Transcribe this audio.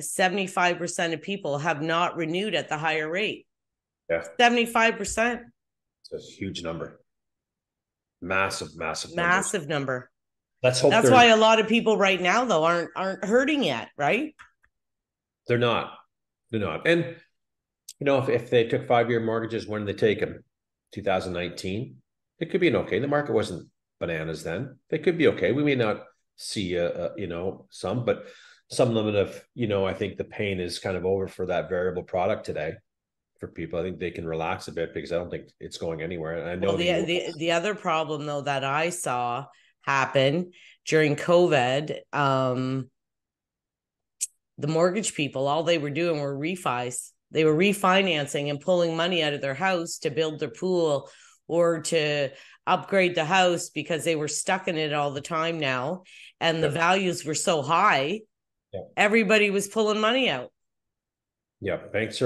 75% of people have not renewed at the higher rate. Yeah. 75%, It's a huge number. Massive, massive, numbers. massive number. Let's hope That's why a lot of people right now though aren't aren't hurting yet, right? they're not. They're not. And you know, if, if they took five year mortgages, when did they take them? 2019. It could be an okay. The market wasn't bananas then. They could be okay. We may not see uh, uh, you know some, but some limit of you know I think the pain is kind of over for that variable product today. For people, I think they can relax a bit because I don't think it's going anywhere. And I know Well, the, the- the the other problem though that I saw happen during COVID, um, the mortgage people, all they were doing were refis. They were refinancing and pulling money out of their house to build their pool or to upgrade the house because they were stuck in it all the time now, and the values were so high. Yeah. Everybody was pulling money out. yeah, banks are